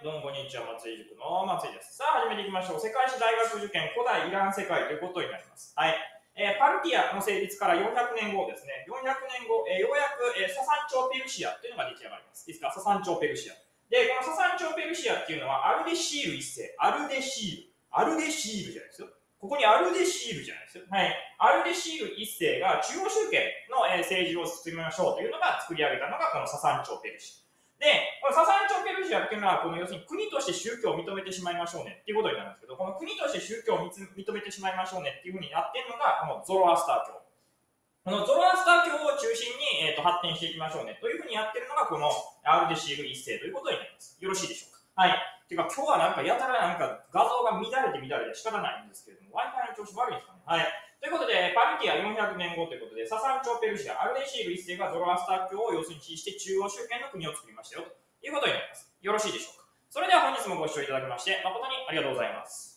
どうもこんにちは、松井塾の松井です。さあ、始めていきましょう。世界史大学受験古代イラン世界ということになります。はい。えーパルティアの成立から400年後ですね、400年後、えーようやく、えーササン朝ペルシアというのが出来上がります。いいですか、ササン朝ペルシア。で、このササン朝ペルシアっていうのは、アルデシール一世、アルデシール、アルデシールじゃないですよ。ここにアルデシールじゃないですよ。はい。アルデシール一世が中央集権の、えー政治を進めましょうというのが作り上げたのがこのササン朝ペルシア。サン朝ペルシアっていうのは、この要するに国として宗教を認めてしまいましょうねっていうことになるんですけど、この国として宗教を認めてしまいましょうねっていうふうになってるのが、このゾロアスター教。このゾロアスター教を中心に、えー、と発展していきましょうねというふうにやってるのが、このアルデシール一世ということになります。よろしいでしょうか？はい。てか、今日はなんかやたらなんか画像が乱れて乱れて仕方ないんですけれども、Wi-Fi の調子悪いんですかね？はい。ということで、パルティア400年後ということで、ササン朝ペルシア、アルデシール一世がゾロアスター教を要するにして中央集権の国を作りましたよということになります。しいでしょうか。それでは本日もご視聴いただきまして、誠にありがとうございます。